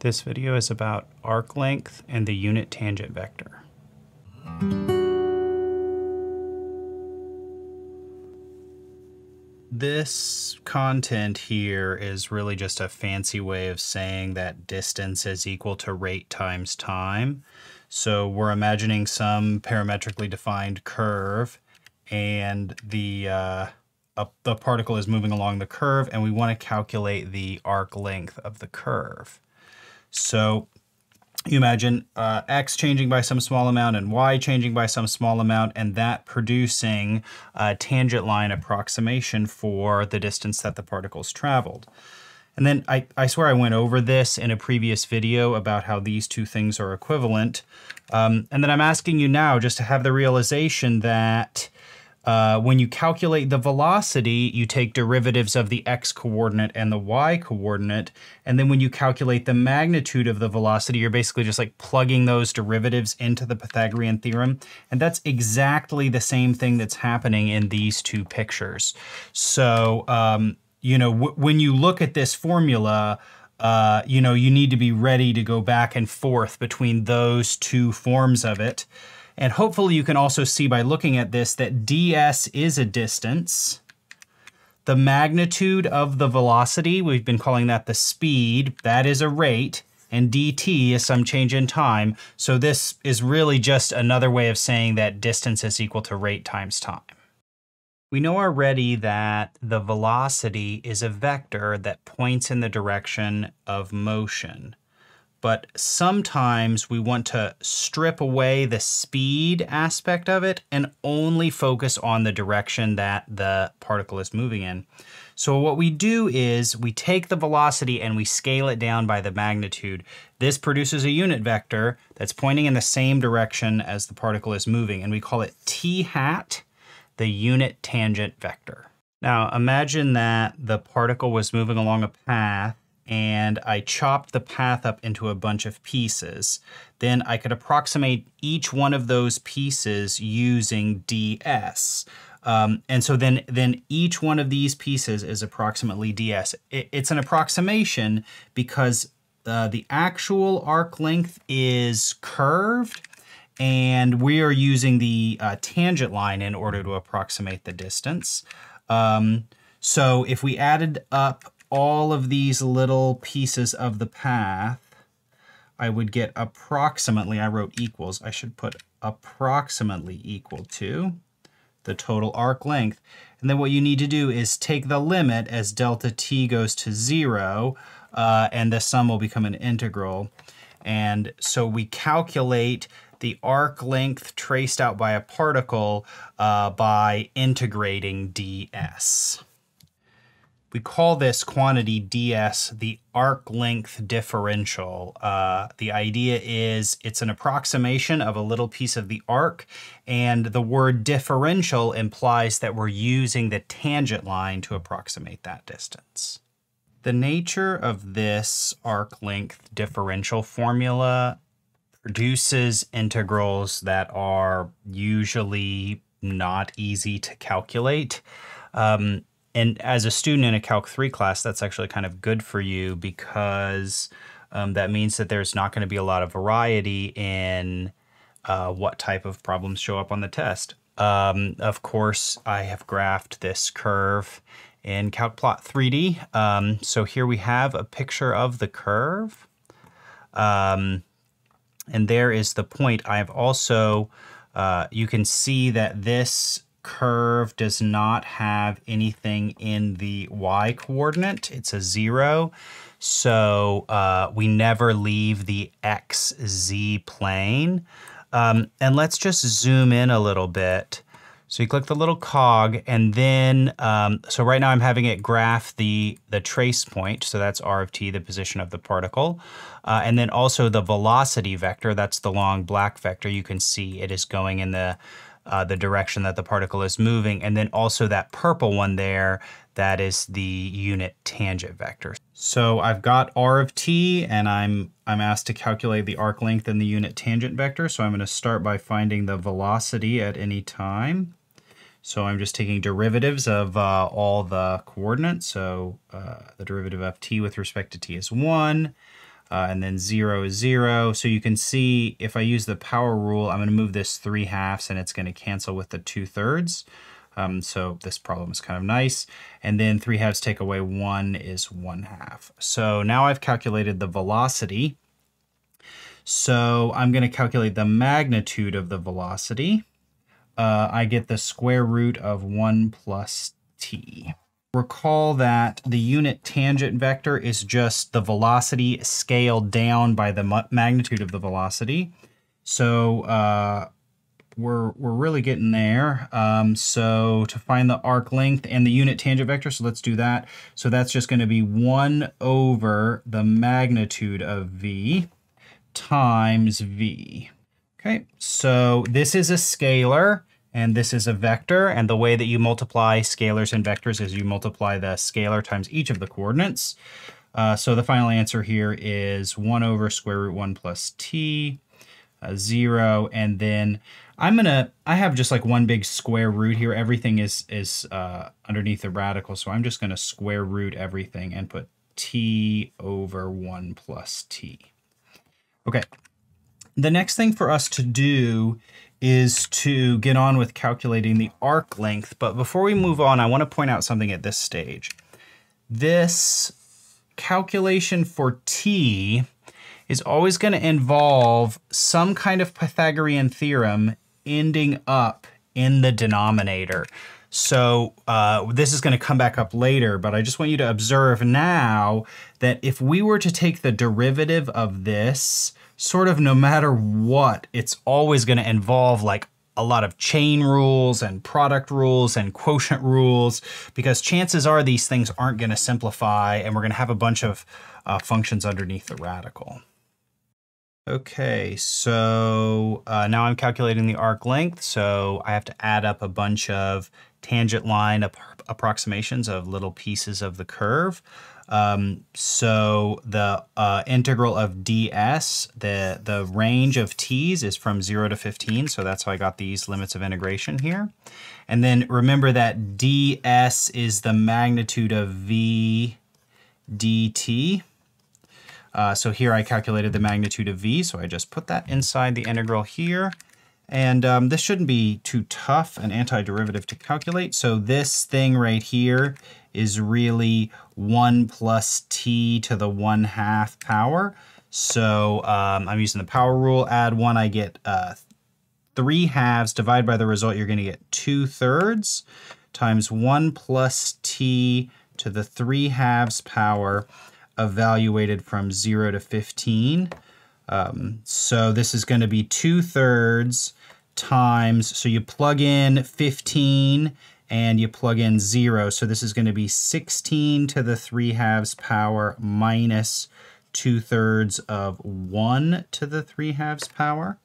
This video is about arc length and the unit tangent vector. This content here is really just a fancy way of saying that distance is equal to rate times time. So we're imagining some parametrically defined curve and the, uh, the particle is moving along the curve and we want to calculate the arc length of the curve. So you imagine uh, x changing by some small amount and y changing by some small amount, and that producing a tangent line approximation for the distance that the particles traveled. And then I, I swear I went over this in a previous video about how these two things are equivalent. Um, and then I'm asking you now just to have the realization that uh, when you calculate the velocity, you take derivatives of the x coordinate and the y coordinate. And then when you calculate the magnitude of the velocity, you're basically just like plugging those derivatives into the Pythagorean theorem. And that's exactly the same thing that's happening in these two pictures. So, um, you know, when you look at this formula, uh, you know, you need to be ready to go back and forth between those two forms of it. And hopefully you can also see by looking at this that ds is a distance. The magnitude of the velocity, we've been calling that the speed, that is a rate, and dt is some change in time. So this is really just another way of saying that distance is equal to rate times time. We know already that the velocity is a vector that points in the direction of motion but sometimes we want to strip away the speed aspect of it and only focus on the direction that the particle is moving in. So what we do is we take the velocity and we scale it down by the magnitude. This produces a unit vector that's pointing in the same direction as the particle is moving, and we call it t hat, the unit tangent vector. Now imagine that the particle was moving along a path and I chopped the path up into a bunch of pieces. Then I could approximate each one of those pieces using ds. Um, and so then, then each one of these pieces is approximately ds. It, it's an approximation because uh, the actual arc length is curved and we are using the uh, tangent line in order to approximate the distance. Um, so if we added up all of these little pieces of the path, I would get approximately, I wrote equals, I should put approximately equal to the total arc length. And then what you need to do is take the limit as delta t goes to zero, uh, and the sum will become an integral. And so we calculate the arc length traced out by a particle uh, by integrating ds. We call this quantity ds the arc length differential. Uh, the idea is it's an approximation of a little piece of the arc, and the word differential implies that we're using the tangent line to approximate that distance. The nature of this arc length differential formula produces integrals that are usually not easy to calculate. Um, and as a student in a Calc 3 class, that's actually kind of good for you because um, that means that there's not going to be a lot of variety in uh, what type of problems show up on the test. Um, of course, I have graphed this curve in CalcPlot 3D. Um, so here we have a picture of the curve. Um, and there is the point. I have also, uh, you can see that this curve does not have anything in the y coordinate. It's a zero. So uh, we never leave the xz plane. Um, and let's just zoom in a little bit. So you click the little cog and then, um, so right now I'm having it graph the, the trace point. So that's r of t, the position of the particle. Uh, and then also the velocity vector, that's the long black vector. You can see it is going in the uh, the direction that the particle is moving. And then also that purple one there, that is the unit tangent vector. So I've got r of t and I'm, I'm asked to calculate the arc length and the unit tangent vector. So I'm gonna start by finding the velocity at any time. So I'm just taking derivatives of uh, all the coordinates. So uh, the derivative of t with respect to t is 1. Uh, and then 0 is 0. So you can see if I use the power rule, I'm going to move this 3 halves and it's going to cancel with the 2 thirds. Um, so this problem is kind of nice. And then 3 halves take away 1 is 1 half. So now I've calculated the velocity. So I'm going to calculate the magnitude of the velocity. Uh, I get the square root of 1 plus t. Recall that the unit tangent vector is just the velocity scaled down by the magnitude of the velocity. So uh, we're, we're really getting there. Um, so to find the arc length and the unit tangent vector, so let's do that. So that's just going to be 1 over the magnitude of v times v. Okay, so this is a scalar and this is a vector. And the way that you multiply scalars and vectors is you multiply the scalar times each of the coordinates. Uh, so the final answer here is 1 over square root 1 plus t, uh, 0, and then I'm going to, I have just like one big square root here. Everything is, is uh, underneath the radical, so I'm just going to square root everything and put t over 1 plus t. Okay, the next thing for us to do is to get on with calculating the arc length. But before we move on, I want to point out something at this stage. This calculation for t is always going to involve some kind of Pythagorean theorem ending up in the denominator. So uh, this is going to come back up later, but I just want you to observe now that if we were to take the derivative of this, sort of no matter what, it's always going to involve like a lot of chain rules and product rules and quotient rules because chances are these things aren't going to simplify and we're going to have a bunch of uh, functions underneath the radical. Okay, so uh, now I'm calculating the arc length, so I have to add up a bunch of tangent line ap approximations of little pieces of the curve. Um, so the uh, integral of ds, the, the range of t's is from 0 to 15, so that's how I got these limits of integration here. And then remember that ds is the magnitude of v dt. Uh, so here I calculated the magnitude of v, so I just put that inside the integral here. And um, this shouldn't be too tough, an antiderivative to calculate. So this thing right here is really 1 plus t to the 1 half power. So um, I'm using the power rule, add 1, I get uh, 3 halves, divide by the result, you're going to get 2 thirds times 1 plus t to the 3 halves power evaluated from 0 to 15. Um, so this is going to be 2 thirds times, so you plug in 15 and you plug in 0. So this is going to be 16 to the 3 halves power minus 2 thirds of 1 to the 3 halves power.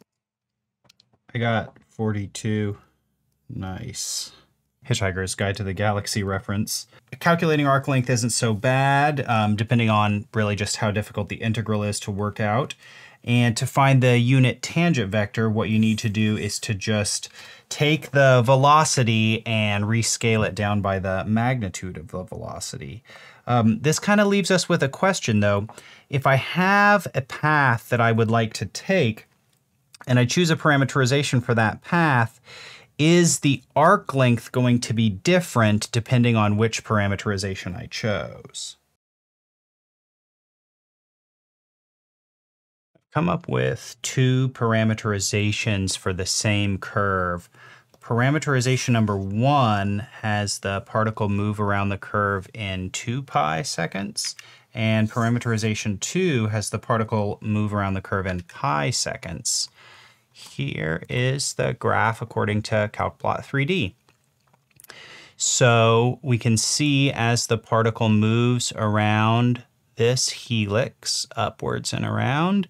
I got 42. Nice. Hitchhiker's Guide to the Galaxy reference. Calculating arc length isn't so bad, um, depending on really just how difficult the integral is to work out. And to find the unit tangent vector, what you need to do is to just take the velocity and rescale it down by the magnitude of the velocity. Um, this kind of leaves us with a question though. If I have a path that I would like to take, and I choose a parameterization for that path, is the arc length going to be different depending on which parameterization I chose? Come up with two parameterizations for the same curve. Parameterization number one has the particle move around the curve in 2 pi seconds, and parameterization two has the particle move around the curve in pi seconds. Here is the graph according to CalcPlot 3D. So we can see as the particle moves around this helix upwards and around,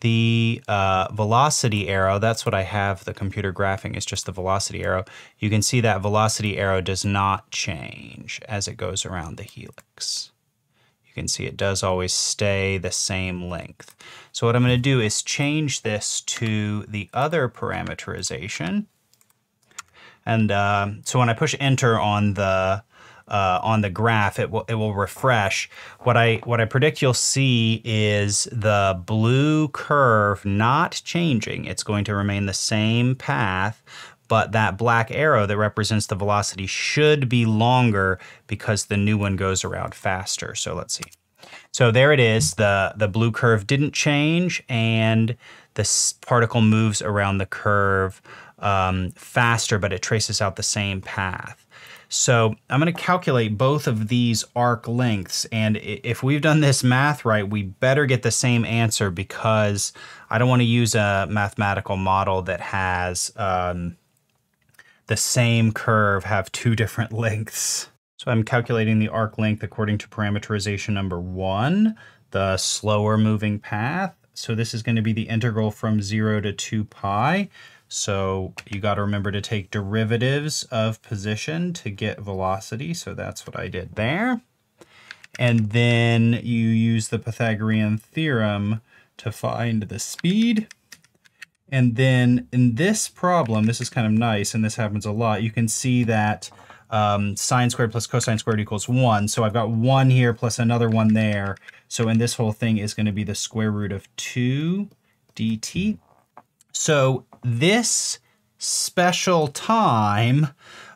the uh, velocity arrow, that's what I have the computer graphing, is just the velocity arrow. You can see that velocity arrow does not change as it goes around the helix. You can see it does always stay the same length. So what I'm going to do is change this to the other parameterization. And uh, so when I push enter on the uh, on the graph, it will it will refresh. What I what I predict you'll see is the blue curve not changing. It's going to remain the same path, but that black arrow that represents the velocity should be longer because the new one goes around faster. So let's see. So there it is. The, the blue curve didn't change and this particle moves around the curve um, faster, but it traces out the same path. So I'm going to calculate both of these arc lengths. And if we've done this math right, we better get the same answer because I don't want to use a mathematical model that has um, the same curve have two different lengths. So I'm calculating the arc length according to parameterization number one, the slower moving path. So this is going to be the integral from 0 to 2 pi. So you got to remember to take derivatives of position to get velocity. So that's what I did there. And then you use the Pythagorean theorem to find the speed. And then in this problem, this is kind of nice, and this happens a lot, you can see that um, sine squared plus cosine squared equals 1. So I've got 1 here plus another 1 there. So in this whole thing is going to be the square root of 2 dt. So this special time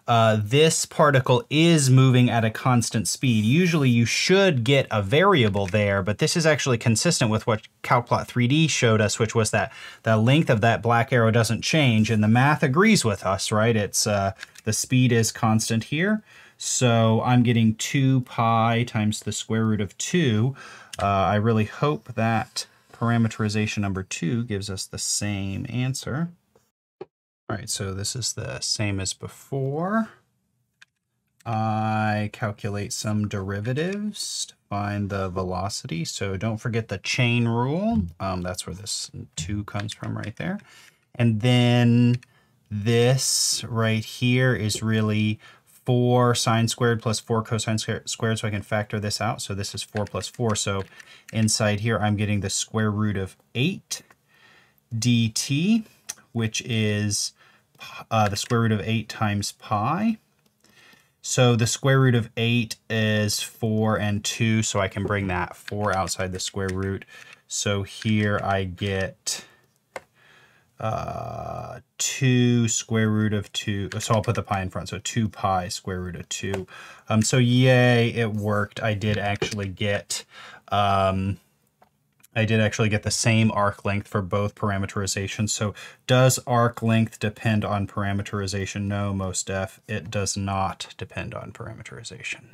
uh, this particle is moving at a constant speed. Usually you should get a variable there, but this is actually consistent with what CalcPlot 3D showed us, which was that the length of that black arrow doesn't change, and the math agrees with us, right? It's uh, the speed is constant here. So I'm getting 2 pi times the square root of 2. Uh, I really hope that parameterization number 2 gives us the same answer. All right, so this is the same as before. I calculate some derivatives find the velocity. So don't forget the chain rule. Um, that's where this 2 comes from right there. And then this right here is really 4 sine squared plus 4 cosine squared, so I can factor this out. So this is 4 plus 4. So inside here, I'm getting the square root of 8 dt, which is uh, the square root of 8 times pi. So the square root of 8 is 4 and 2, so I can bring that 4 outside the square root. So here I get uh, 2 square root of 2. So I'll put the pi in front. So 2 pi square root of 2. Um, so yay, it worked. I did actually get um, I did actually get the same arc length for both parameterizations. So does arc length depend on parameterization? No, most def, it does not depend on parameterization.